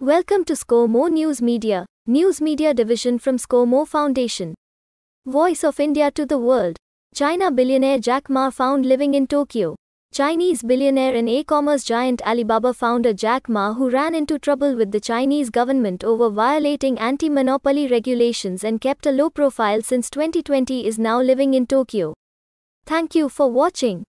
Welcome to Score More News Media, News Media Division from Score More Foundation. Voice of India to the world. China billionaire Jack Ma found living in Tokyo. Chinese billionaire and e-commerce giant Alibaba founder Jack Ma who ran into trouble with the Chinese government over violating anti-monopoly regulations and kept a low profile since 2020 is now living in Tokyo. Thank you for watching.